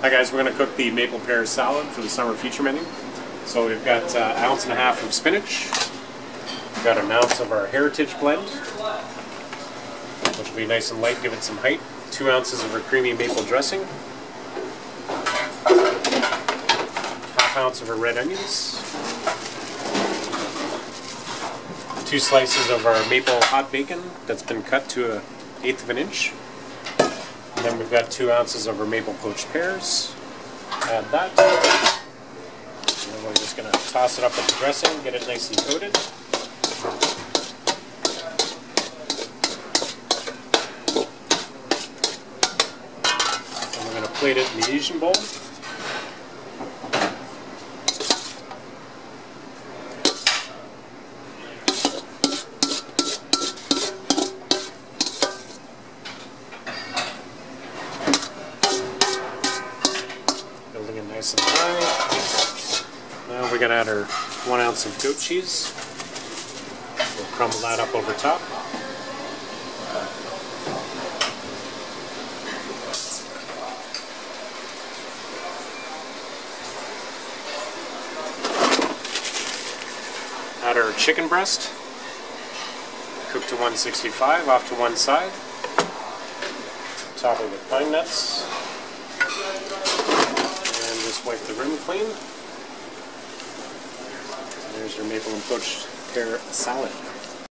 Hi guys, we're going to cook the maple pear salad for the summer feature menu. So we've got uh, an ounce and a half of spinach, we've got an ounce of our heritage blend, which will be nice and light, give it some height, two ounces of our creamy maple dressing, half ounce of our red onions, two slices of our maple hot bacon that's been cut to an eighth of an inch, and then we've got two ounces of our maple poached pears. Add that. And then we're just going to toss it up with the dressing, get it nicely coated. And we're going to plate it in the Asian bowl. building it nice and high. Now we're going to add our one ounce of goat cheese. We'll crumble that up over top. Add our chicken breast. Cook to 165, off to one side. Top it with pine nuts and just wipe the rim clean. There's your maple and poached pear salad.